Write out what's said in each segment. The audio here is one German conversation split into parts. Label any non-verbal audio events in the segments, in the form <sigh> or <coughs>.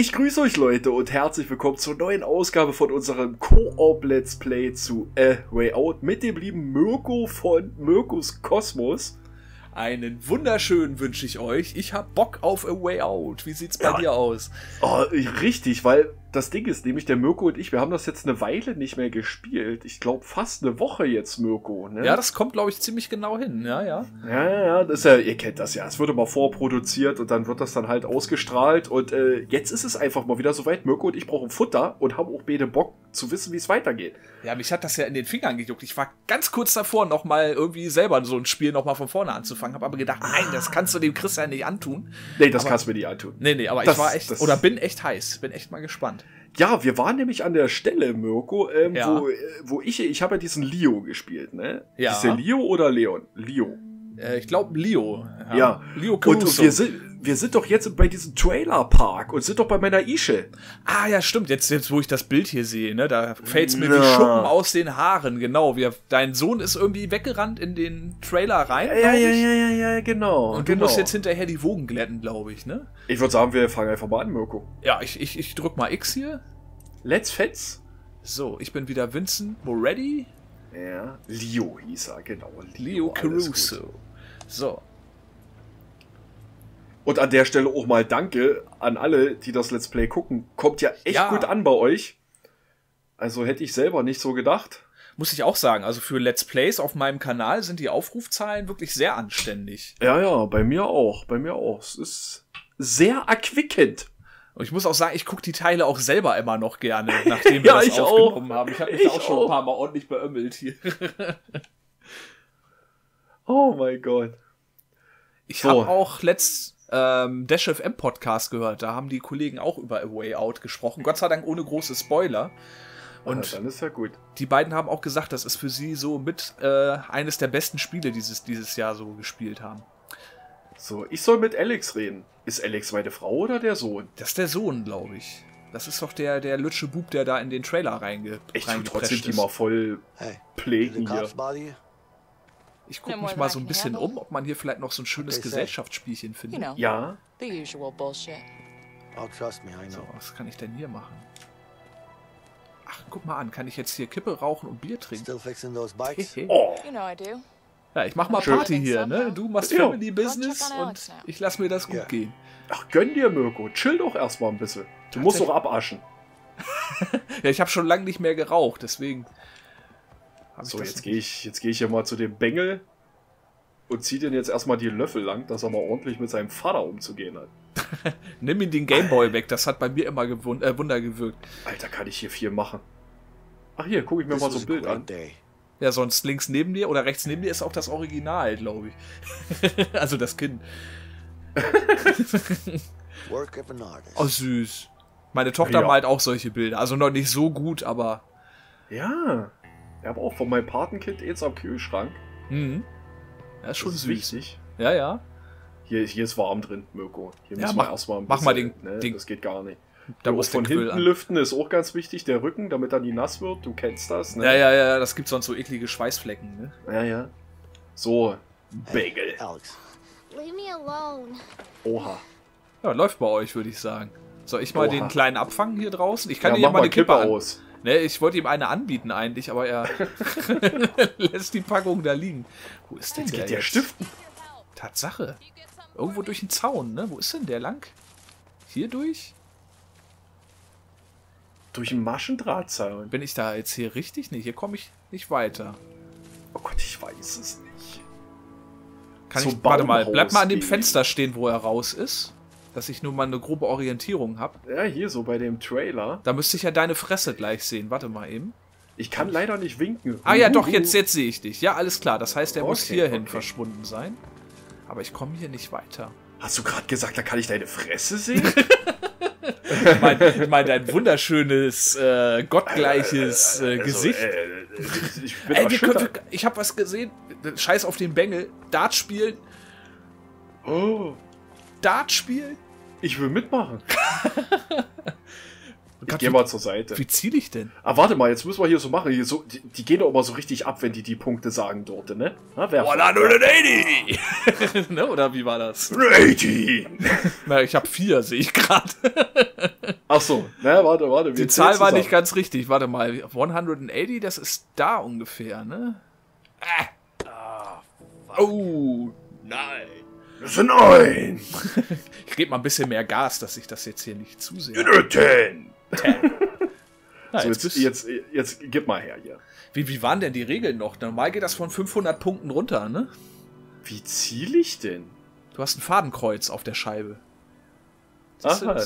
Ich grüße euch Leute und herzlich willkommen zur neuen Ausgabe von unserem Co-op Let's Play zu A Way Out mit dem lieben Mirko von Mirkos Kosmos. Einen wunderschönen wünsche ich euch. Ich hab Bock auf A Way Out. Wie sieht's bei Ja. dir aus? Oh, richtig, weil das Ding ist nämlich, der Mirko und ich, wir haben das jetzt eine Weile nicht mehr gespielt. Ich glaube fast eine Woche jetzt, Mirko. Ne? Ja, das kommt, glaube ich, ziemlich genau hin. Ja, ja. Ja, ja, ja, das ist ja, ihr kennt das ja. Es wird immer vorproduziert und dann wird das dann halt ausgestrahlt. Und äh, jetzt ist es einfach mal wieder soweit. Mirko und ich brauchen Futter und haben auch beide Bock zu wissen, wie es weitergeht. Ja, mich hat das ja in den Fingern gejuckt. Ich war ganz kurz davor, nochmal irgendwie selber so ein Spiel nochmal von vorne anzufangen. Hab aber gedacht, nein, das kannst du dem Christian nicht antun. Nee, das Aber- kannst du mir nicht antun. Nee, nee, aber Das- ich war echt, das- oder bin echt heiß. Bin echt mal gespannt. Ja, wir waren nämlich an der Stelle, Mirko, ähm, Ja. wo, äh, wo ich, ich habe ja diesen Leo gespielt, ne? Ja. Ist der Leo oder Leon? Leo. Äh, ich glaube, Leo. Ja. Leo Und, Caruso. und wir, sind, wir sind doch jetzt bei diesem Trailerpark und sind doch bei meiner Ische. Ah, ja, stimmt. Jetzt, jetzt wo ich das Bild hier sehe, ne, da fällt's mir Na. wie Schuppen aus den Haaren. Genau. Wir, dein Sohn ist irgendwie weggerannt in den Trailer rein. Ja, ja, ja, ja, ja, genau. Und du genau. musst jetzt hinterher die Wogen glätten, glaube ich, ne? Ich würde sagen, wir fangen einfach mal an, Mirko. Ja, ich, ich, ich drück mal X hier. Let's Fetz. So, ich bin wieder Vincent Moretti. Ja, Leo hieß er, genau. Leo alles Caruso. So. Und an der Stelle auch mal Danke an alle, die das Let's Play gucken. Kommt ja echt Ja. gut an bei euch. Also hätte ich selber nicht so gedacht. Muss ich auch sagen, also für Let's Plays auf meinem Kanal sind die Aufrufzahlen wirklich sehr anständig. Ja, ja, bei mir auch. Bei mir auch. Es ist sehr erquickend. Und ich muss auch sagen, ich gucke die Teile auch selber immer noch gerne, <laughs> nachdem wir Ja, das ich auch. aufgenommen haben. Ich habe mich Ich auch schon auch. ein paar Mal ordentlich beömmelt hier. <laughs> Oh mein Gott. Ich So. habe auch letzt ähm, Dash FM Podcast gehört. Da haben die Kollegen auch über A Way Out gesprochen. Gott sei Dank ohne große Spoiler. Und Und dann ist ja gut. die beiden haben auch gesagt, das ist für sie so mit äh, eines der besten Spiele dieses, dieses Jahr so gespielt haben. So, ich soll mit Alex reden. Ist Alex meine Frau oder der Sohn? Das ist der Sohn, glaube ich. Das ist doch der, der lütsche Bub, der da in den Trailer reinge Ich tu reingeprescht trotzdem die ist. mal voll Hey, pflegen hier. Ich gucke mich mal so ein bisschen um, ob man hier vielleicht noch so ein schönes. Gesellschaftsspielchen findet. know, Ja, the usual bullshit. Oh, So, was kann ich denn hier machen? Ach, guck mal an, kann ich jetzt hier Kippe rauchen und Bier trinken? Oh. Ja, ich mach mal Schön. Party hier, ne? Du machst Ja. Family Business und ich lass mir das gut Ja. gehen. ach, gönn dir, Mirko. Chill doch erstmal ein bisschen. Du musst doch abaschen. <laughs> Ja, ich habe schon lange nicht mehr geraucht, deswegen. So, jetzt gehe ich, jetzt gehe ich hier mal zu dem Bengel und zieh den jetzt erstmal die Löffel lang, dass er mal ordentlich mit seinem Vater umzugehen hat. <laughs> Nimm ihm den Gameboy weg, das hat bei mir immer gewund äh, Wunder gewirkt. Alter, kann ich hier viel machen. Ach hier, gucke ich mir This mal so ein Bild an. day. Ja, sonst links neben dir oder rechts neben dir ist auch das Original, glaube ich. <laughs> also das Kind. <laughs> Work of an artist. Oh, süß. Meine Tochter Ja. malt auch solche Bilder. Also noch nicht so gut, aber. Ja. Ich habe auch von meinem Patenkind jetzt am Kühlschrank. Mhm. Das ist schon das ist süß. wichtig. Ja, ja. Hier, hier ist warm drin, Mirko. Hier Ja, müssen mach- wir erstmal ein mach mal bisschen, den- ne, den- Das geht gar nicht. Da Ja, muss von hinten an. lüften ist auch ganz wichtig, der Rücken, damit er nie nass wird. Du kennst das, ne? Ja, ja, ja, das gibt sonst so eklige Schweißflecken, ne? Ja, ja. So, Bagel. Alex, Leave me alone. Oha. Ja, läuft bei euch, würde ich sagen. Soll ich mal Oha. den kleinen abfangen hier draußen? Ich kann ja, dir mach ja mal mal eine Kippe, Kippe an. aus. Ne, ich wollte ihm eine anbieten eigentlich, aber er <laughs> lässt die Packung da liegen. Wo ist denn Jetzt der geht der stiften. Tatsache. Irgendwo durch den Zaun, ne? Wo ist denn der lang? Hier durch? Durch einen Maschendrahtzaun. Bin ich da jetzt hier richtig? Nee, hier komme ich nicht weiter. Oh Gott, ich weiß es nicht. Kann Zum ich, warte mal, bleib mal an dem. Fenster stehen, wo er raus ist. Dass ich nur mal eine grobe Orientierung habe. Ja, hier so bei dem Trailer. Da müsste ich ja deine Fresse gleich sehen. Warte mal eben. Ich kann leider nicht winken. Ah ja, doch, jetzt, jetzt sehe ich dich. Ja, alles klar. Das heißt, er muss Okay, hierhin okay. verschwunden sein. Aber ich komme hier nicht weiter. Hast du gerade gesagt, da kann ich deine Fresse sehen? <laughs> Ich meine, ich mein, dein wunderschönes, äh, gottgleiches äh, Also, Gesicht. äh, ich bin Ey, wir können, ich habe was gesehen. Scheiß auf den Bengel. Dart spielen. Oh, Dart spielen. ich will mitmachen. <laughs> Ich Gott, wie- mal zur Seite. Wie ziel ich denn? Ah, warte mal, jetzt müssen wir hier so machen. Hier so, die, die gehen doch immer so richtig ab, wenn die die Punkte sagen dort, ne? Na, wer 180! <laughs> ne, oder wie war das? 80! Na, ich habe vier, sehe ich gerade. <laughs> Ach so, na, warte, warte. Die Zahl war nicht ganz richtig. Warte mal. 180, das ist da ungefähr, ne? Ah. Oh, nein. Das sind neun. <laughs> Ich gebe mal ein bisschen mehr Gas, dass ich das jetzt hier nicht zu sehr. Ten. <laughs> Na, So, jetzt jetzt, jetzt, jetzt gib mal her hier. Wie, wie waren denn die Regeln noch? Normal geht das von 500 Punkten runter, ne? Wie ziele ich denn? Du hast ein Fadenkreuz auf der Scheibe. Siehst Aha.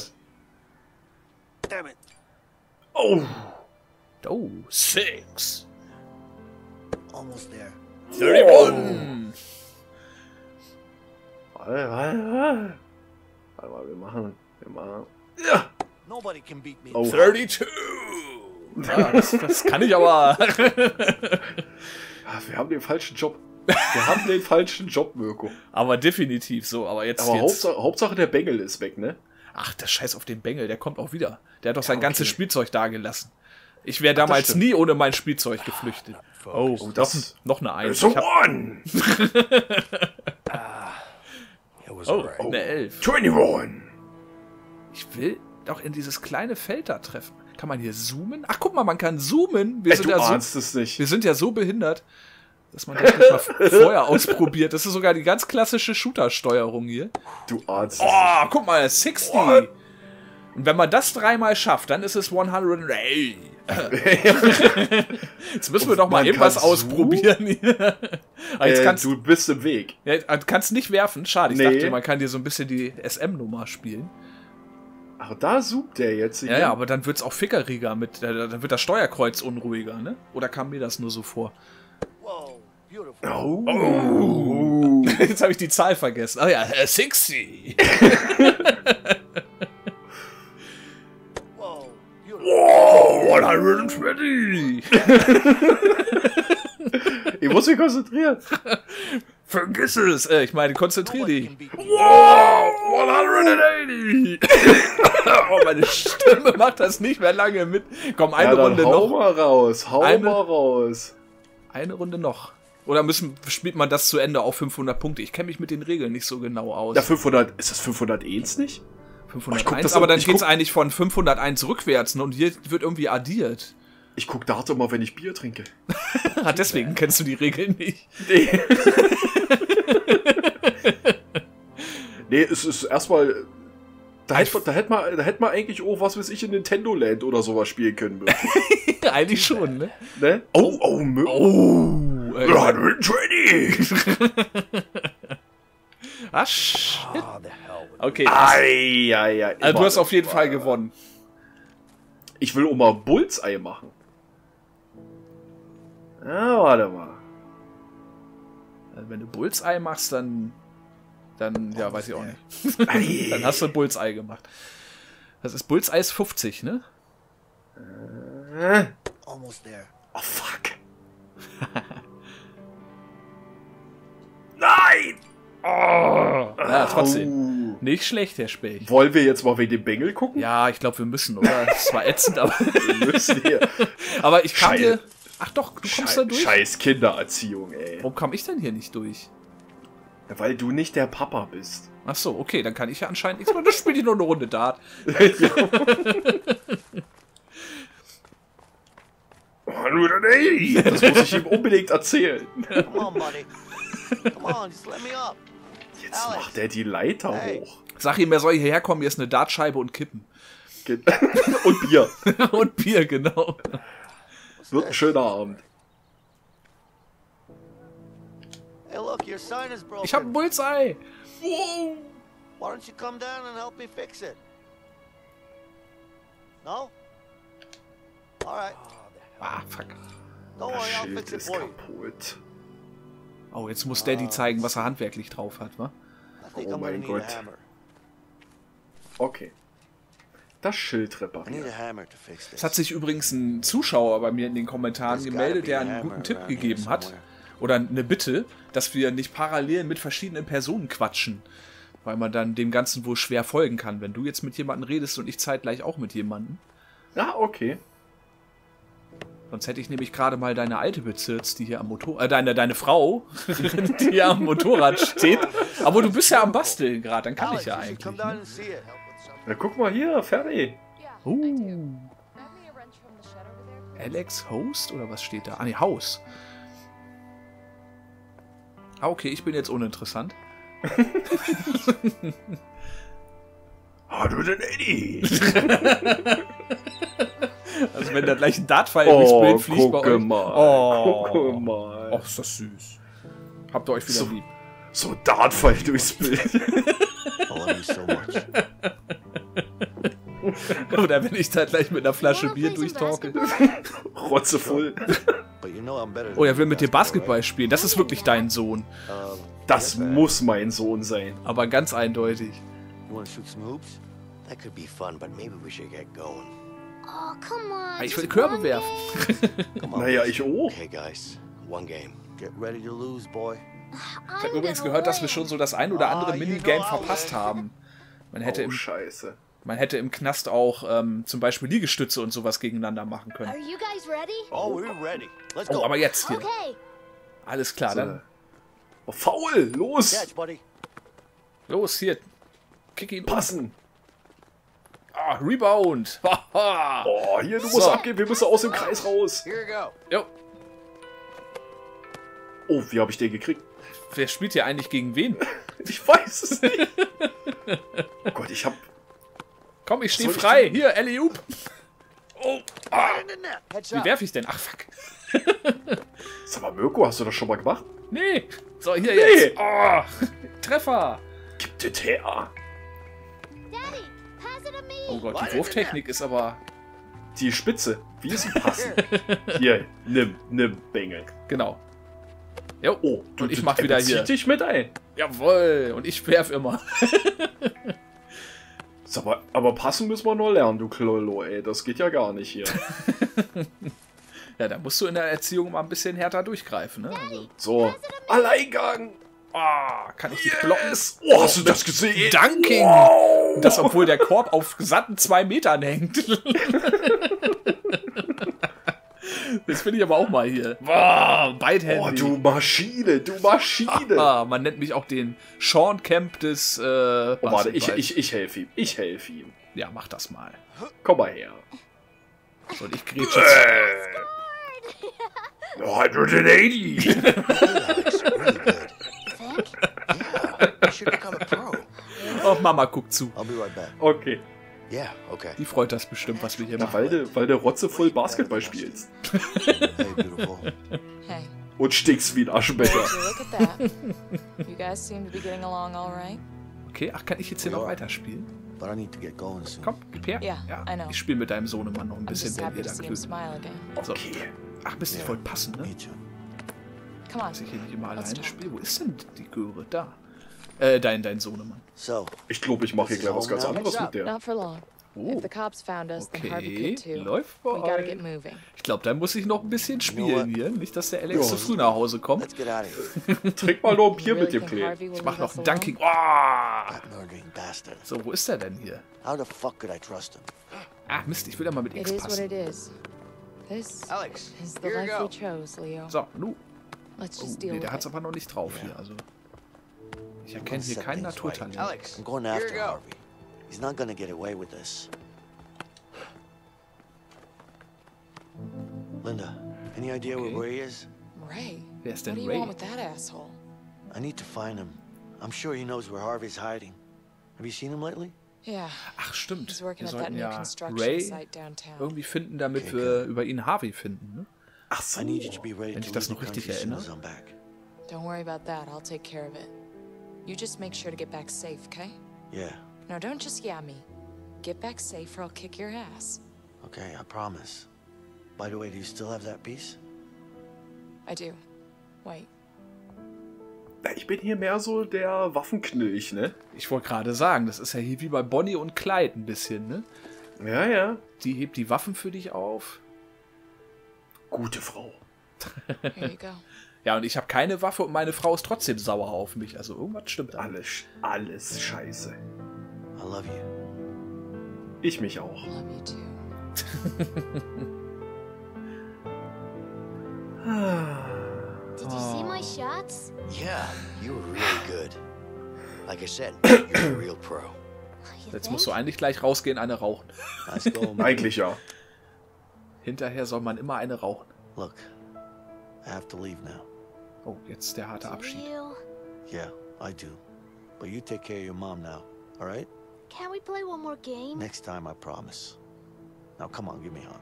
Damn it. Oh. Oh, six. Almost there. 31. Warte, warte, warte. Warte mal, wir machen. Wir machen. Ja. Nobody can beat me. Oh. 32. Ja, das, das kann ich aber. Ah, Wir haben den falschen Job. Wir haben den falschen Job, Mirko. aber definitiv so. Aber jetzt. Aber jetzt Hauptsache, Hauptsache der Bengel ist weg, ne? ach, der Scheiß auf den Bengel, der kommt auch wieder. Der hat doch sein okay. ganzes Spielzeug da gelassen. Ich wäre damals nie ohne mein Spielzeug geflüchtet. Oh, Oh, das das- noch eine Eins. So one! <laughs> Was oh, right. eine Elf. 21! Ich will doch in dieses kleine Feld da treffen. Kann man hier zoomen? Ach, guck mal, man kann zoomen. Wir, Ey, sind, du ja so, ahnst es nicht. wir sind ja so behindert, dass man das nicht mal <laughs> vorher ausprobiert. Das ist sogar die ganz klassische Shooter-Steuerung hier. Du ahnst es Oh, guck mal, 60. Und wenn man das dreimal schafft, dann ist es 100. Ey. <laughs> Jetzt müssen wir doch mal irgendwas ausprobieren. Aber <laughs> jetzt Äh, kannst du bist im Weg. ja, du kannst nicht werfen. Schade, ich Nee. dachte, man kann dir so ein bisschen die SM-Nummer spielen. Ach, da zoomt der jetzt. Ja, ja, aber dann wird's auch fickeriger mit, äh, dann wird das Steuerkreuz unruhiger, ne? Oder kam mir das nur so vor? Whoa, beautiful. Oh. <laughs> Jetzt habe ich die Zahl vergessen. Ah ja, äh, 60. 120. <laughs> Ich muss mich konzentrieren. Vergiss es. Äh, ich meine, konzentrier dich. Wow, 180. <laughs> oh, meine Stimme macht das nicht mehr lange mit. Komm, eine ja, dann Runde hau noch. mal raus. Hau Eine- mal raus. Eine Runde noch. Oder müssen, spielt man das zu Ende auf 500 Punkte? Ich kenne mich mit den Regeln nicht so genau aus. Ja, 500. Ist das 501 nicht? Ich guck 501, das aber dann geht's guck- eigentlich von 501 rückwärts ne? und hier wird irgendwie addiert. Ich guck Dart immer, wenn ich Bier trinke. <laughs> Ah, deswegen kennst du die Regeln nicht. Nee. nee, es ist erstmal. Da hätte, man- da, hätte man, da hätte man eigentlich auch, was weiß ich, in Nintendo Land oder sowas spielen können. <laughs> Eigentlich schon, ne? ne? Oh, oh. Oh, äh, 120! <laughs> ah, shit. Oh, Okay, Ei, ei, ei. also du hast auf jeden Fall gewonnen. Ich will mal Bullseye machen. Ja, warte mal. Also wenn du Bullseye machst, dann. Dann, ja, weiß ich auch nicht. <laughs> Dann hast du Bullseye gemacht. Das ist Bullseye ist 50, ne? Almost there. Oh, fuck. <laughs> Nein! Ja, trotzdem. Nicht schlecht, Herr Spech. Wollen wir jetzt mal wegen dem Bengel gucken? Ja, ich glaube, wir müssen, oder? Das war ätzend, aber, <laughs> Wir müssen hier. <laughs> aber ich kam Scheiße. dir. Ach doch, du kommst da Schei durch. Scheiß Kindererziehung, ey. Warum kam ich denn hier nicht durch? Weil du nicht der Papa bist. Ach so, okay, dann kann ich ja anscheinend nichts mehr. Dann spiele ich nur eine Runde Dart. <laughs> Das muss ich ihm unbedingt erzählen. Come on, buddy. Come on, just let me up. Jetzt Alex. macht er die Leiter Hey. hoch. Sag ihm, er soll hierher kommen, hier ist eine Dartscheibe und Kippen. <laughs> Und Bier. <laughs> und Bier, genau. Wird ein schöner Abend. Hey, look, your sign is broken. Ich hab einen Bullseye. Why don't you come down and help me fix it? No? All right. Ah, fuck. Don't worry, I'll fix it for you. kaputt. Oh, jetzt muss Daddy zeigen, was er handwerklich drauf hat, wa? Oh mein Gott. Okay. Das Schild reparieren. Es hat sich übrigens ein Zuschauer bei mir in den Kommentaren gemeldet, der einen guten Tipp gegeben hat. Oder eine Bitte, dass wir nicht parallel mit verschiedenen Personen quatschen. Weil man dann dem Ganzen wohl schwer folgen kann. Wenn du jetzt mit jemandem redest und ich zeitgleich auch mit jemandem. Ja, okay. Sonst hätte ich nämlich gerade mal deine alte bezirzt, die hier am Motorrad, äh, deine, deine Frau, <laughs> die hier am Motorrad steht. Aber du bist ja am Basteln gerade, dann kann Alex, ich ja eigentlich. Ne? Na, guck mal hier, fertig. Yeah. Uh? Alex Host oder was steht da? Ah, nee, Haus. Ah, okay, ich bin jetzt uninteressant. Ah, du den Eddie. <laughs> Also wenn da gleich ein Dartpfeil durchs Bild fliegt bei Oh, gucke euch. mal. Oh. Gucke mal. Ach, ist das süß. Habt ihr euch wieder So. lieb. So Dartfall durchs Bild. I love you so much. <laughs> Oder wenn ich da gleich mit einer Flasche Wanna Bier durchtorkel. Rotze voll. Oh, er will mit dir Basketball spielen. Das ist wirklich dein Sohn. Das muss mein Sohn sein. Aber ganz eindeutig. You want to shoot some hoops? That could be fun, but maybe we should get going. Oh, come on. Ich will Körbe werfen. game. <laughs> Come on. Naja, ich auch. Okay, guys. One game. Get ready to lose, boy. Ich habe übrigens gehört, dass wir schon so das ein oder andere Ah, you Minigame verpasst haben. Man hätte, oh, im, scheiße. man hätte im Knast auch ähm, zum Beispiel Liegestütze und sowas gegeneinander machen können. Are you guys ready? Oh, we're ready. Let's Oh, aber jetzt hier. Okay. Alles klar, dann Oh, faul! Los! Catch, buddy. los, hier. Kick ihn um. Passen! Ah, Rebound. <laughs> Haha. Oh, hier, du So. musst abgehen, wir müssen aus dem Kreis raus. Here you go. Jo, Oh, wie habe ich den gekriegt? wer spielt hier eigentlich gegen wen? <laughs> Ich weiß es nicht. <laughs> oh Gott, ich hab. Komm, ich stehe Soll ich frei. Hier, Eliup. Oh, ah. Wie werfe ich denn? Ach, fuck. Sag mal, Mirko, hast du das schon mal gemacht? Nee. So, hier Nee. jetzt. Oh, Treffer. Gib das her. Oh Gott, die Wurftechnik ist aber... Die Spitze. Wie ist sie <laughs> passen? Hier, nimm, nimm, Bengel. Genau. Jo. Oh, du, Und ich mach er wieder hier. dich mit ein. Jawohl. Und ich werf immer. <laughs> Mal, aber passen müssen wir nur lernen, du Klolo, ey. Das geht ja gar nicht hier. <laughs> Ja, da musst du in der Erziehung mal ein bisschen härter durchgreifen, ne? Also, So, Alleingang. Ah, kann ich dich blocken? Yes. Oh, hast du das gesehen? Dunking. Wow. Das, obwohl der Korb auf gesatten zwei Metern hängt. <laughs> Das finde ich aber auch mal hier. Wow, Oh, beidhändig. du Maschine, du Maschine. Ah, man nennt mich auch den Sean Kemp des äh, Oh, warte, ich, ich, ich helfe ihm. Ich helfe ihm. Ja, mach das mal. Komm mal her. So, und ich grätsche jetzt. Oh, 180. Alex, really good. Think? Yeah, you should become a pro. <laughs> <laughs> Oh, Mama guckt zu. I'll be right back. Okay. Yeah, okay. Die freut das bestimmt, was wir hier machen. weil du, weil du rotzevoll Basketball spielst. Hey, beautiful. <laughs> Hey, Und stinkst wie ein Aschenbecher. would you look at that? You guys seem to be getting along all right. Okay, ach, kann ich jetzt hier noch weiterspielen? But I need to get going soon. Komm, gib her. Ja, I know. Ich spiele mit deinem Sohnemann noch ein bisschen, wenn ihr da again. So. Okay. Ach, Mist, ich Yeah, wollte passen, ne? Dass ich hier nicht immer alleine spiele. Wo ist denn die Göre? Da. Äh, dein, dein Sohnemann. So, Ich glaube, ich mache hier gleich was ganz anderes mit der. Long. Oh, If the cops found us, then Harvey okay. could too. Läuft bei euch. Ich glaube, da muss ich noch ein bisschen spielen hier. Nicht, dass der Alex zu früh nach Hause kommt. <laughs> Trink mal noch ein Bier mit dem Klee. Ich mach leave noch ein? Dunking. Oh! So, wo ist der denn hier? Ah, Mist, ich will ja mal mit It X passen. it is. This Alex, is the here life you we go. chose, Leo. So, nu. Oh, nee, der hat's aber noch nicht drauf hier. Also, ich erkenne hier Set kein things right. Naturtalent. Alex, I'm going after. Harvey. He's not gonna get away with this. Linda, any idea Okay. where he is? Ray, Wer ist what denn do you Ray? want with that asshole? I need to find him. I'm sure he knows where Harvey's hiding. Have you seen him lately? Yeah, Ach, stimmt. Wir sollten ja Ray irgendwie finden, damit Okay, wir über ihn Harvey finden. Ne? Ach so. Wenn ich das noch richtig erinnere. Don't worry about that. I'll take care of it. You just make sure to get back safe, okay? Yeah, No, don't just yeah me. Get back safe or I'll kick your ass. okay, I promise. By the way, do you still have that piece? I do. Wait. Ich bin hier mehr so der Waffenknilch, ne? Ich wollte gerade sagen, das ist ja hier wie bei Bonnie und Clyde ein bisschen, ne? Ja, ja. Die hebt die Waffen für dich auf. Gute Frau. Here you go. <laughs> Ja, und ich habe keine Waffe und meine Frau ist trotzdem sauer auf mich. Also irgendwas stimmt da. Alles, alles scheiße. I love you. Ich mich auch. Love you too. Did you see my shots? Yeah, you were really <sighs> good. Like I said, <coughs> you're a real pro. Jetzt musst du eigentlich gleich rausgehen, eine rauchen. Eigentlich ja. Hinterher soll man immer eine rauchen. Look, I have to leave now. Oh, jetzt der harte Abschied. Yeah, I do. But you take care of your mom now, all right? Can we play one more game? Next time, I promise. Now, come on, give me a hug.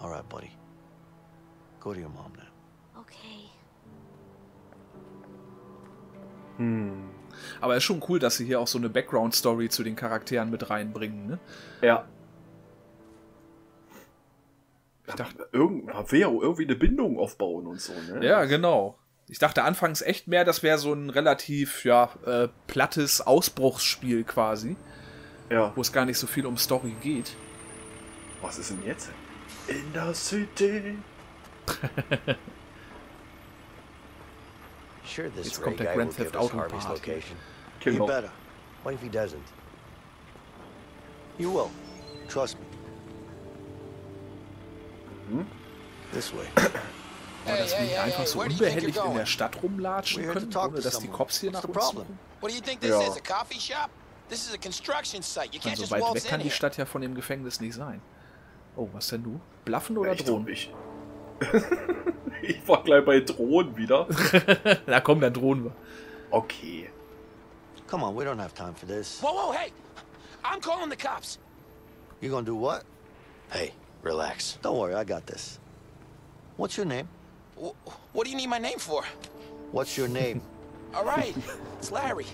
All right, buddy. Go to your mom now. Okay. Hm. Aber ist schon cool, dass sie hier auch so eine Background-Story zu den Charakteren mit reinbringen, ne? Ja. Ich dachte, Irgend, man will ja auch irgendwie eine Bindung aufbauen und so, ne? ja, genau. Ich dachte anfangs echt mehr, das wäre so ein relativ, ja, äh, plattes Ausbruchsspiel quasi, Ja. wo es gar nicht so viel um Story geht. Was ist denn jetzt? In der City. <laughs> Sure, this Jetzt kommt der guy Grand Theft Auto Part. location. You Genau. better. What if he doesn't? You will. Trust me. This way. Aber dass wir hier einfach so unbehelligt in der? Stadt rumlatschen können, ohne dass die. Cops hier nach uns problem? suchen. What do you think this Ja. is? A coffee shop? This is a construction site. You Und can't so just weit weg in kann die here. Stadt ja von dem Gefängnis nicht sein. Oh, was denn du? Bluffen oder Ja, drohen? ich, <laughs> ich war gleich bei Drohnen wieder. <laughs> Na komm, dann drohen wir. Okay. Come on, we don't have time for this. Whoa, whoa, hey! I'm calling the cops. You gonna do what? Hey, relax. Don't worry, I got this. What's your name? Wh- What do you need my name for? What's your name? <laughs> All right, it's Larry.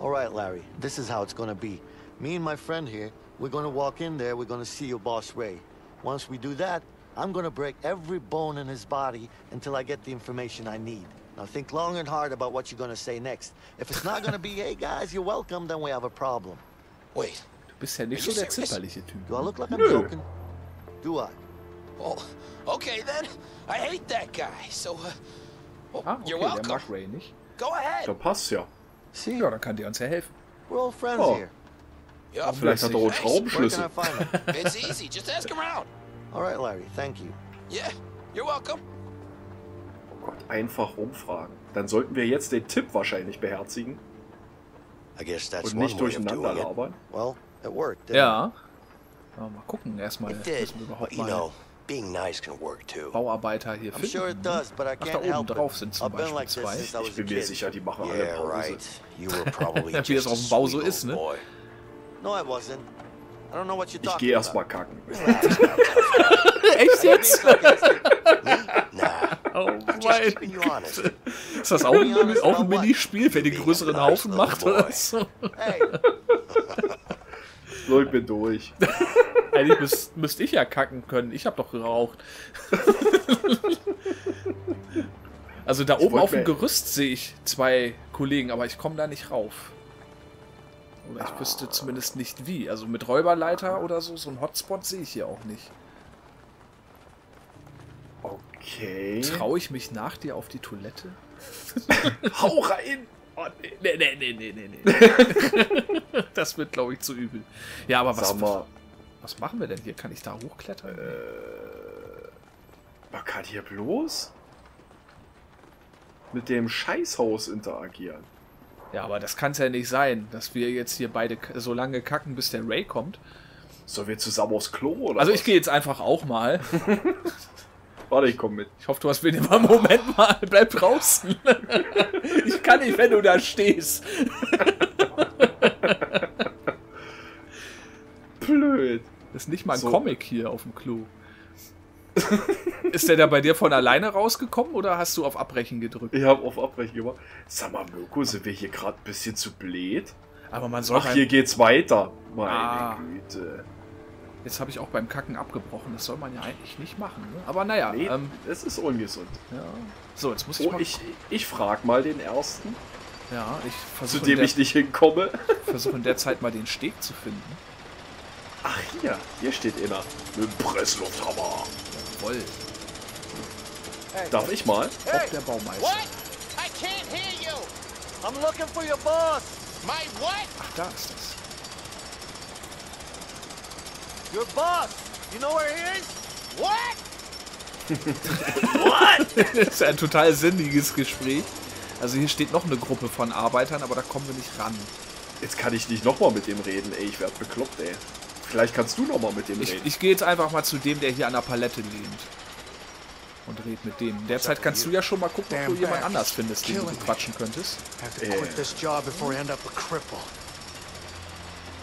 All right, Larry. This is how it's gonna be. Me and my friend here, we're gonna walk in there. We're gonna see your boss Ray. Once we do that, I'm gonna break every bone in his body until I get the information I need. Now think long and hard about what you're gonna say next. If it's not gonna be, <laughs> hey guys, you're welcome, then we have a problem. Wait, Du bist ja nicht so der zimperliche Typ. Do I look like I'm No. joking? Do I? well, okay then. I hate that guy, so, uh, well, Ah, okay, you're der welcome. mag Ray nicht. Go ahead. Da passt ja. See, Ja, dann kann der uns ja helfen. we're all friends Oh. here. Yeah, Vielleicht hat er auch einen Thanks. Where can I Schraubenschlüssel. it's easy. Just ask around. all right, Larry. Thank you. Yeah, you're welcome. Oh Gott, einfach rumfragen. Dann sollten wir jetzt den Tipp wahrscheinlich beherzigen I guess that's und one nicht way of durcheinander doing it. labern. Well, it worked. didn't Ja. Ja. Mal gucken erstmal. Müssen wir überhaupt you mal know, being nice can work too. Bauarbeiter hier I'm finden. sure it ne? does, but I Ach, da can't oben drauf sind zum like Beispiel this zwei. Ich bin mir sicher, die machen alle Pause. right. You were <laughs> probably Wie es a auf dem Bau so ist, ne? No, I wasn't. I don't know what you're Ich gehe erst mal about. kacken. <laughs> <laughs> Echt jetzt? Oh mein. Ist das auch ein, auch ein? Minispiel, wer den größeren Haufen macht oder so? Hey, Ich bin durch. <laughs> Eigentlich müsste ich ja kacken können. Ich habe doch geraucht. <laughs> also da oben auf dem Gerüst sehe ich zwei Kollegen, aber ich komme da nicht rauf. Oder ich wüsste zumindest nicht wie. Also mit Räuberleiter oder so, so ein Hotspot sehe ich hier auch nicht. Okay. Traue ich mich nach dir auf die Toilette? <laughs> Hau rein! Oh, nee, nee, nee, nee, nee, nee. <laughs> das wird, glaube ich, zu übel. Ja, aber was, mal, was machen wir denn hier? Kann ich da hochklettern? man kann hier bloß mit dem Scheißhaus interagieren. Ja, aber das kann es ja nicht sein, dass wir jetzt hier beide so lange kacken, bis der Ray kommt. Sollen wir zusammen aufs Klo oder Also was? ich gehe jetzt einfach auch mal. <laughs> Warte, ich komm mit. Ich hoffe, du hast wenig mal Moment mal. Bleib draußen. <laughs> Ich kann nicht, wenn du da stehst. Blöd. Das ist nicht mal ein So. Comic hier auf dem Klo. Ist der da bei dir von alleine rausgekommen oder hast du auf Abbrechen gedrückt? Ich habe auf Abbrechen gemacht. Sag mal, Mirko, sind wir hier gerade ein bisschen zu blöd? Aber man soll Ach, hier geht's weiter. Meine Ah. Güte. Jetzt habe ich auch beim Kacken abgebrochen. Das soll man ja eigentlich nicht machen. Ne? Aber naja. Nee, Ähm, es ist ungesund. ja. So, jetzt muss ich Oh, mal. ich, ich frag mal den ersten, ja, ich zu versuche dem in, der- ich nicht hinkomme. <laughs> versuch in der Zeit mal den Steg zu finden. Ach, hier. Hier steht einer. Mit dem Presslufthammer. Voll. Darf ich mal? Bob der Baumeister. What? I can't hear you. I'm looking for your boss. My what? Ach, da ist das. Your boss. You know where he is? What? <laughs> Das ist ein total sinniges Gespräch. Also hier steht noch eine Gruppe von Arbeitern, aber da kommen wir nicht ran. Jetzt kann ich nicht nochmal mit dem reden, ey. Ich werd bekloppt, ey. Vielleicht kannst du nochmal mit dem Ich, reden. ich gehe jetzt einfach mal zu dem, der hier an der Palette lehnt. Und red mit dem. Derzeit kannst du ja schon mal gucken, ob du jemand anders findest, den du quatschen könntest. Cripple.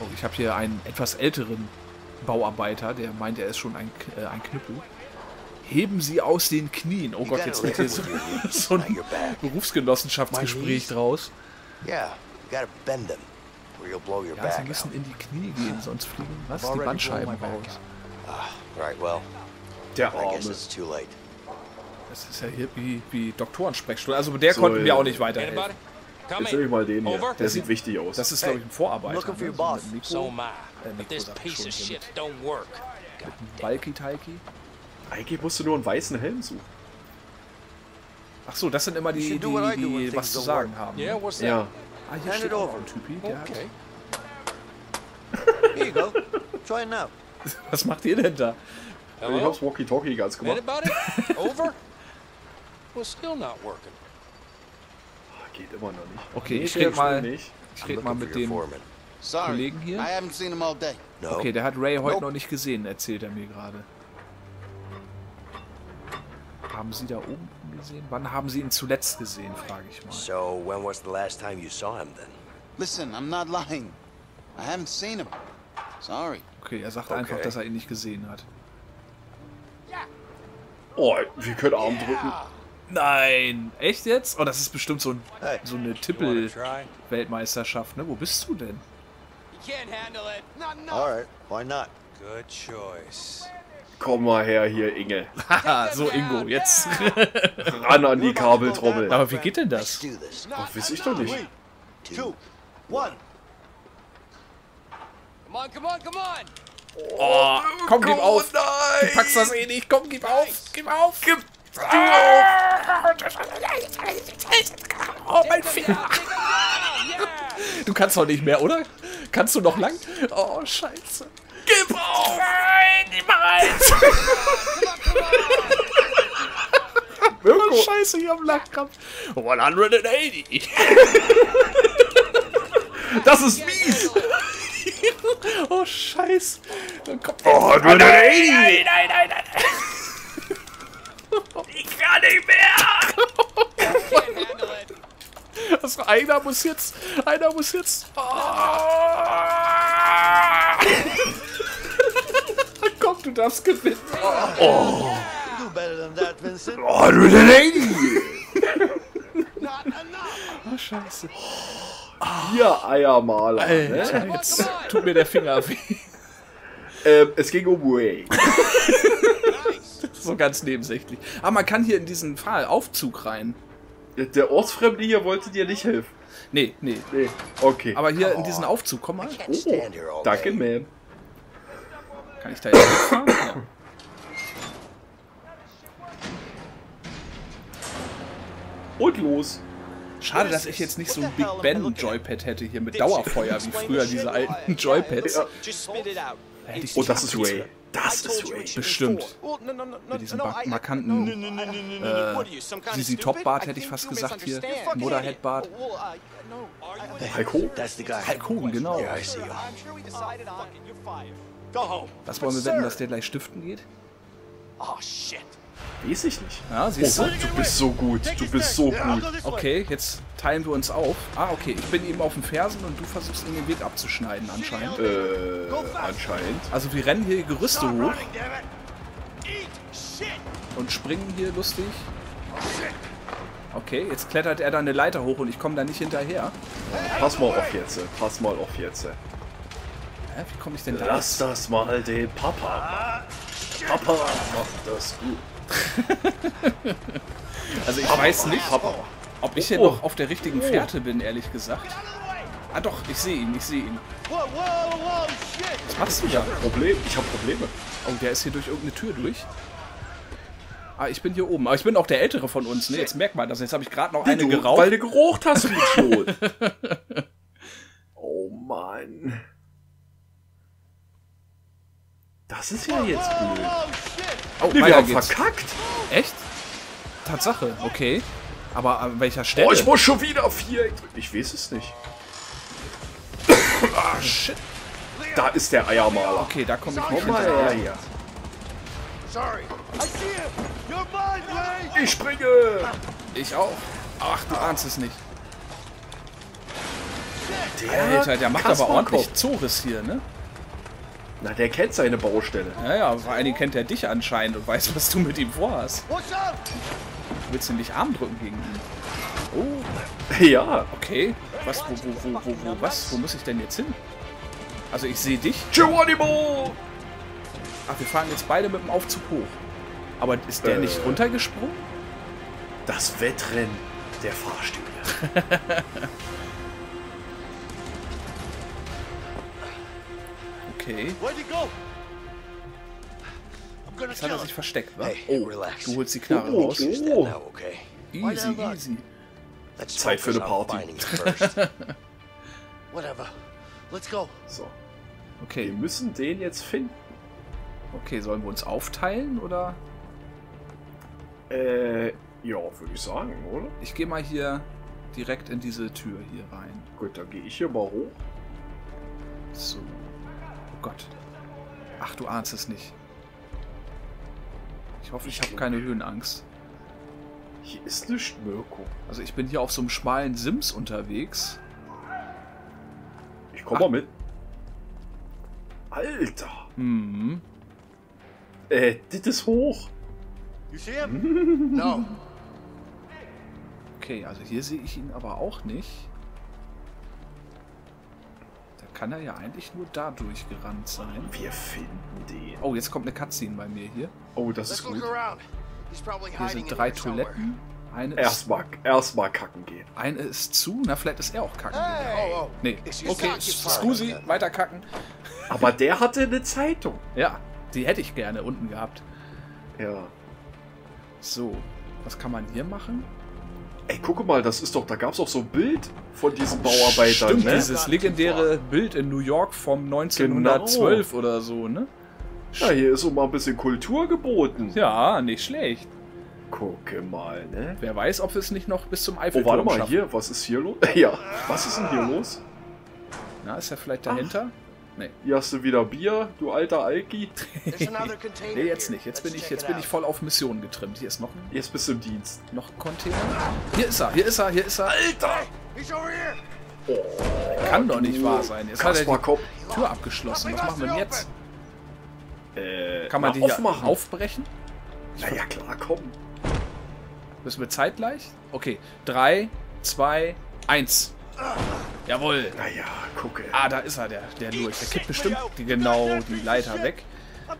Oh, ich habe hier einen etwas älteren Bauarbeiter, der meint, er ist schon ein, äh, ein Knüppel. Heben Sie aus den Knien. Oh Gott, jetzt wird hier so, so ein Berufsgenossenschaftsgespräch draus. Yeah, Ja, Sie müssen in die Knie gehen, sonst fliegen was? Die Bandscheiben raus. Right, well, Der Arme. Das ist ja hier wie, wie Doktorensprechstunde. Also mit der So, konnten wir auch nicht weiterhelfen. Jetzt nehme ich mal den hier. Der sieht wichtig aus. Das ist, glaube ich, ein Vorarbeiter. looking for your ne? boss. So am I. But this piece of shit don't work. Balki Talki. Eigentlich musst du nur einen weißen Helm suchen. Ach so, das sind immer die, die, die things was zu sagen haben. Yeah, what's that? Ja. Ah, hier Hand steht auch ein Typi. Der Okay. Here you go. Try it now. hat, <laughs> was macht ihr denn da? Ich hab's Walkie-Talkie ganz gemacht. Anybody? <laughs> Over? Well, still not working. Geht immer noch nicht. Okay, ich der red mal, nicht. ich red mal mit dem. Kollegen hier. Okay, der hat Ray heute Nope. noch nicht gesehen, erzählt er mir gerade. Haben Sie da oben gesehen? Wann haben Sie ihn zuletzt gesehen, frage ich mal. So, when was the last time you saw him then? Listen, I'm not lying. I haven't seen him. Sorry. Okay, er sagt Okay. einfach, dass er ihn nicht gesehen hat. Oh, wir können Arm drücken. Nein! Echt jetzt? Oh, das ist bestimmt so, ein, Hey. so eine? Tippel-Weltmeisterschaft, ne? Wo bist du denn? You can't handle it. All right. Why not? Good choice. Komm mal her hier, Inge. <laughs> Haha, so Ingo, jetzt. <laughs> Ran an die Kabeltrommel. Aber wie geht denn das? Ach, weiß ich doch nicht. Two, one. Come on, come on, come on. Oh, komm, gib auf! Du Nein! packst das eh nicht, komm, gib auf! Gib auf! Gib Oh, mein Finger! Du kannst doch nicht mehr, oder? Kannst du noch lang? Oh, scheiße. Gib auf! Nein, niemals! <laughs> Oh, scheiße, ich hab Lachkrampf. 180! Das ist mies! Oh, scheiße. Oh, 180! Nein, nein, nein, nein. Ich kann nicht mehr. <laughs> Also einer muss jetzt, einer muss jetzt. Oh. <laughs> Komm, du darfst gewinnen. Do better than that, Vincent. Oh, 180! Oh, <laughs> scheiße. Hier Eiermaler. Alter, Ne? jetzt tut mir der Finger weh. Ähm, es ging um Way. So ganz nebensächlich. Aber man kann hier in diesen Fahraufzug rein. Der Ortsfremde hier wollte dir nicht helfen. Nee, nee. Nee. Okay. Aber hier in diesen Aufzug, komm mal. All Danke. Ma'am. Kann ich da jetzt mitfahren? Ja. Und los. Schade, dass ich jetzt nicht so ein Big Ben Joypad hätte hier mit Dauerfeuer wie früher diese alten Joypads. Ja. Oh, das ist. Ray. Das ist Ray. Bestimmt. Mit diesem markanten äh, Sisi stupid? Top-Bart hätte ich fast gesagt hier. Motorhead-Bart. Hulk Hogan, genau. Yeah, I see him. I'm sure we decided on it. You're fired. Go home. Was wollen wir wetten, dass der gleich stiften geht? Oh, shit. Weiß ich nicht. Ja, Oh siehst du? Gott, du bist so gut. Du bist so gut. Okay, jetzt teilen wir uns auf. Ah, okay, ich bin eben auf den Fersen und du versuchst ihn den Weg abzuschneiden anscheinend. Äh, anscheinend. Also wir rennen hier Gerüste hoch und springen hier lustig. Okay, jetzt klettert er da eine Leiter hoch und ich komme da nicht hinterher. Pass mal auf jetzt. Pass mal auf jetzt. Hä, wie komme ich denn da? Lass das mal den Papa. Papa macht das gut. <laughs> Also ich weiß nicht, ob ich hier Oh. noch auf der richtigen Fährte bin, ehrlich gesagt. Ah doch, ich sehe ihn, ich sehe ihn. Was machst du da? Problem. Ich habe Probleme. Oh, der ist hier durch irgendeine Tür durch. Ah, ich bin hier oben. Aber ich bin auch der Ältere von uns. Ne, jetzt merkt man das. Jetzt habe ich gerade noch eine du, geraucht. Weil du gerucht hast, Idiot. <laughs> oh Mann. Das ist ja jetzt blöd. Oh, Nee, wir haben geht's. verkackt. Echt? Tatsache, okay. Aber an welcher Stelle? Oh, ich muss schon wieder drücken. Ich weiß es nicht. <coughs> ah, shit. Da ist der Eiermaler. Okay, da komme ich nicht Komm mal hinterher. her hier. Sorry. I see him. You're mine, Ray. Ich springe. Ich auch. Ach, du ahnst es nicht. Der Alter, der macht aber ordentlich Zores hier, ne? Na, der kennt seine Baustelle. Ja, ja, vor allen Dingen kennt er dich anscheinend und weiß, was du mit ihm vorhast. Du willst nämlich Arm drücken gegen ihn. Oh, <laughs> Ja. okay. Was, wo, wo, wo, wo, wo, was? Wo muss ich denn jetzt hin? Also ich sehe dich. Geronimo! Ach, wir fahren jetzt beide mit dem Aufzug hoch. Aber ist der Äh. nicht runtergesprungen? Das Wettrennen der Fahrstühle. <laughs> Okay. Jetzt hat er sich versteckt, wa? Hey, Oh, relax. du holst die Knarre Oh, raus. Oh. Easy, easy. Let's Zeit für eine Party. finding you <laughs> first. Whatever. Let's go. So. Wir Okay, müssen den jetzt finden. okay, sollen wir uns aufteilen oder? Äh, ja, würde ich sagen, oder? Ich gehe mal hier direkt in diese Tür hier rein. Gut, dann gehe ich hier mal hoch. So. Oh Gott. Ach, du ahnst es nicht. Ich hoffe, ich habe keine Höhenangst. Hier ist nichts, Mirko. Also ich bin hier auf so einem schmalen Sims unterwegs. Ich komm Ah. mal mit. Alter. Hm. Äh, das ist hoch. You see him? <laughs> no. Okay, also hier sehe ich ihn aber auch nicht. Kann er ja eigentlich nur da durchgerannt sein. Wir finden den. Oh, jetzt kommt eine Cutscene bei mir hier. Oh, das Let's ist gut. Hier sind in drei. Toiletten. Eine ist, Erstmal, erstmal kacken gehen. eine ist zu. Na, vielleicht ist er auch kacken. gegangen. Hey. Oh, oh. Nee, okay. Scusi, weiter kacken. Aber der hatte eine Zeitung. Ja, die hätte ich gerne unten gehabt. Ja. So, was kann man hier machen? Ey, gucke mal, das ist doch, da gab's doch so ein Bild von diesen Bauarbeitern, Stimmt, ne? dieses legendäre Bild in New York vom 1912 oder so, ne? Ja, hier ist so mal ein bisschen Kultur geboten. Ja, nicht schlecht. Gucke mal, ne? Wer weiß, ob wir es nicht noch bis zum Oh, Eiffelturm warte mal, schaffen. hier, was ist hier los? <laughs> Ja, was ist denn hier los? Na, ist er vielleicht dahinter? Nee. Hier hast du wieder Bier, du alter Alki. <laughs> Nee, jetzt nicht. Jetzt bin ich, jetzt bin ich voll auf Mission getrimmt. Hier ist noch ein, Jetzt bist du im Dienst. noch ein Container. Hier ist er, hier ist er, hier ist er. Alter! Here. Kann doch nicht wahr sein. Jetzt hat er die Tür abgeschlossen. Was machen wir denn jetzt? Äh, Kann man die hier aufmachen? aufbrechen? Na ja, klar, komm. Müssen wir zeitgleich? Okay. 3, 2, 1. Jawohl. Naja, gucke. Ah, da ist er, der, der Lurch. Der kippt bestimmt die, genau die Leiter weg.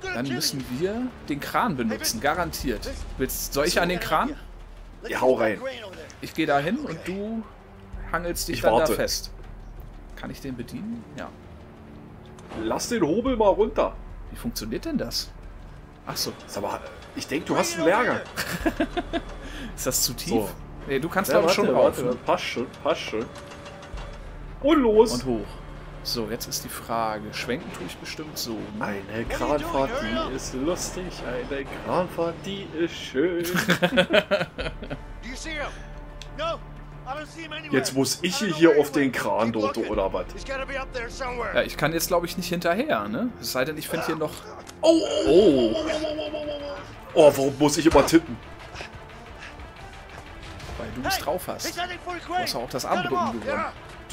Dann müssen wir den Kran benutzen, garantiert. Willst, soll ich an den Kran? Ja, hau rein. Ich gehe da hin und du hangelst dich Ich dann warte. da fest. Kann ich den bedienen? Ja. Lass den Hobel mal runter. Wie funktioniert denn das? Ach so, mal, ich denke, du hast einen Lehrgang. <laughs> ist das zu tief? So. Nee, du kannst Ja, glaube ich schon rauf. warte, passt schon, passt schon. Und los. Und hoch. So, jetzt ist die Frage. Schwenken tue ich bestimmt so. ne? Eine Kranfahrt, die ist lustig. Eine Kranfahrt, die ist schön. <laughs> Jetzt muss ich hier auf den. Kran dort oder was? Ja, ich kann jetzt glaube ich nicht hinterher, ne? Es sei denn, ich finde hier noch... Oh, oh. Oh, warum muss ich immer tippen? Weil du es drauf hast. Du hast auch das Cut him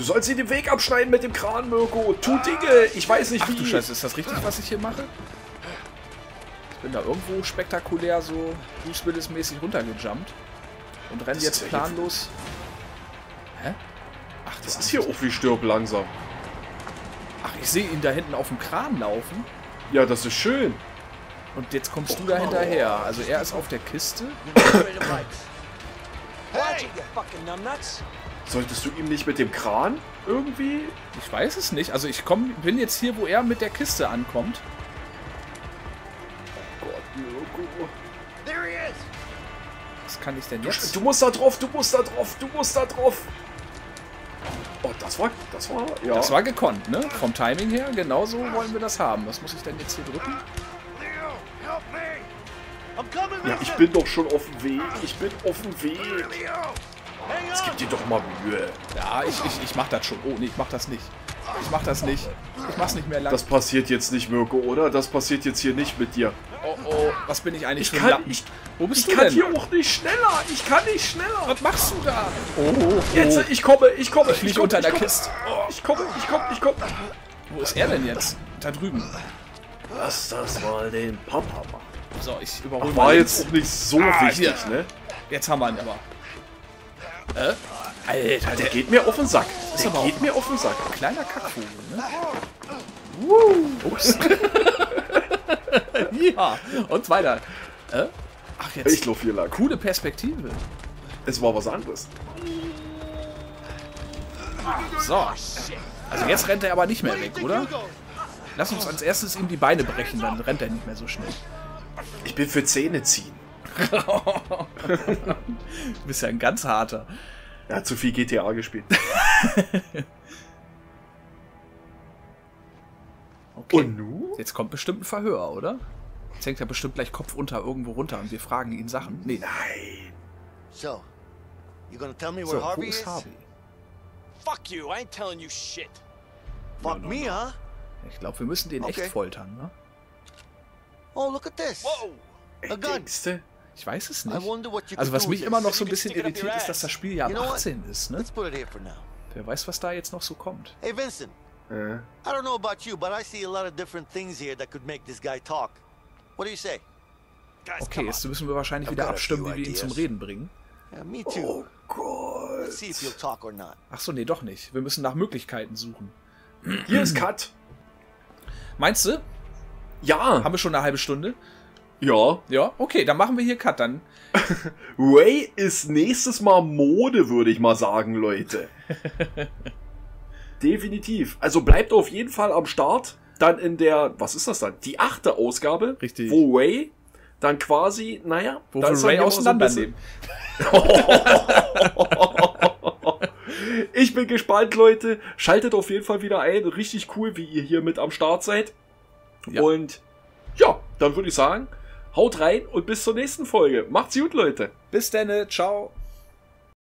Du sollst dir den Weg abschneiden mit dem Kran, Mirko. Tu Dinge. Ich weiß nicht Ach du wie. Scheiße, ist das richtig, was ich hier mache? Ich bin da irgendwo spektakulär so Bruce Willis-mäßig runtergejumpt und renne jetzt planlos. Hä? Ach, Das du ist hier auch wie stirb langsam. Ach, ich sehe ihn da hinten auf dem Kran laufen Ja, das ist schön. und jetzt kommst du da hinterher. Also er ist auf der Kiste. <coughs> Hey, Solltest du ihm nicht mit dem Kran irgendwie? Ich weiß es nicht. Also ich komm, bin jetzt hier, wo er mit der Kiste ankommt. Gott, Mirko. there he is. Was kann ich denn Du, jetzt? du musst da drauf, du musst da drauf, du musst da drauf. Oh, das war, das war, ja. Das war gekonnt, ne? Vom Timing her. Genauso wollen wir das haben. Was muss ich denn jetzt hier drücken? Leo, help me. Ja, ich bin doch schon auf dem Weg. Ich bin auf dem Weg. Jetzt gib dir doch mal Mühe. Ja, ich, ich, ich mach das schon. Oh, nee, ich mach das nicht. Ich mach das nicht. Ich mach's nicht mehr lang. Das passiert jetzt nicht, Mirko, oder? Das passiert jetzt hier nicht mit dir. oh, oh, was bin ich eigentlich Ich für ein kann, Lappen? ich, Wo bist ich du kann denn? hier auch nicht schneller. Ich kann nicht schneller. Was machst du da? Oh, oh, oh. Jetzt, ich komme, ich komme. Ich lieg komme, unter ich der komme. Kiste. Oh, ich komme, ich komme, ich komme. Wo ist er denn jetzt? Da drüben. Lass das mal den Papa machen. So, ich überhole Ach, mal war jetzt auch nicht so Ah, wichtig, hier. ne? Jetzt haben wir ihn aber. Äh? Alter, Der geht mir auf den Sack. ist Der geht mir auf den Sack. kleiner Kackvogel, ne? Ups. <laughs> ja, und weiter. Äh? Ach, jetzt. Ich lauf hier lang. Coole Perspektive. Es war was anderes. So. Also jetzt rennt er aber nicht mehr weg, oder? Lass uns als erstes ihm die Beine brechen, dann rennt er nicht mehr so schnell. Ich bin für Zähne ziehen. Du bist ja ein ganz harter. Er hat zu viel GTA gespielt. Okay. Und nu? Jetzt kommt bestimmt ein Verhör, oder? Jetzt hängt er bestimmt gleich Kopf unter irgendwo runter und wir fragen ihn Sachen. Nee, Nein. So, you gonna tell me where so, wo Harvey ist is? Harvey? Fuck you, I ain't telling you shit. Fuck me, huh? Ich glaube, wir müssen den Okay. echt foltern, ne? Oh, look at this. Whoa! A gun. Denkste? Ich weiß es I nicht. Also was mich immer noch so ein bisschen irritiert, ist, ass. dass das Spiel ja ab You know what? 18 ist, ne? Wer weiß, was da jetzt noch so kommt. Hey, Vincent. Äh, I don't know about you, but I see a lot of different things here that could make this guy talk. What do you say? Guys, Okay, jetzt müssen wir wahrscheinlich wieder abstimmen, wie wir ihn zum. Reden bringen. Yeah, me too. oh Gott. Let's see if he'll talk or not. Ach so, nee, doch nicht. Wir müssen nach Möglichkeiten suchen. Hier ist Cut. Meinst du? Ja. Haben wir schon eine halbe Stunde? Ja. Ja, okay, dann machen wir hier Cut. Dann <laughs> Ray ist nächstes Mal Mode, würde ich mal sagen, Leute. <laughs> Definitiv. Also bleibt auf jeden Fall am Start. Dann in der, was ist das dann? Die achte Ausgabe. Richtig. Wo Ray dann quasi, naja, wo da wir Ray so auseinandernehmen. <laughs> Ich bin gespannt, Leute. Schaltet auf jeden Fall wieder ein. Richtig cool, wie ihr hier mit am Start seid. Ja. Und ja, dann würde ich sagen, haut rein und bis zur nächsten Folge. Macht's gut, Leute. Bis dann, ciao.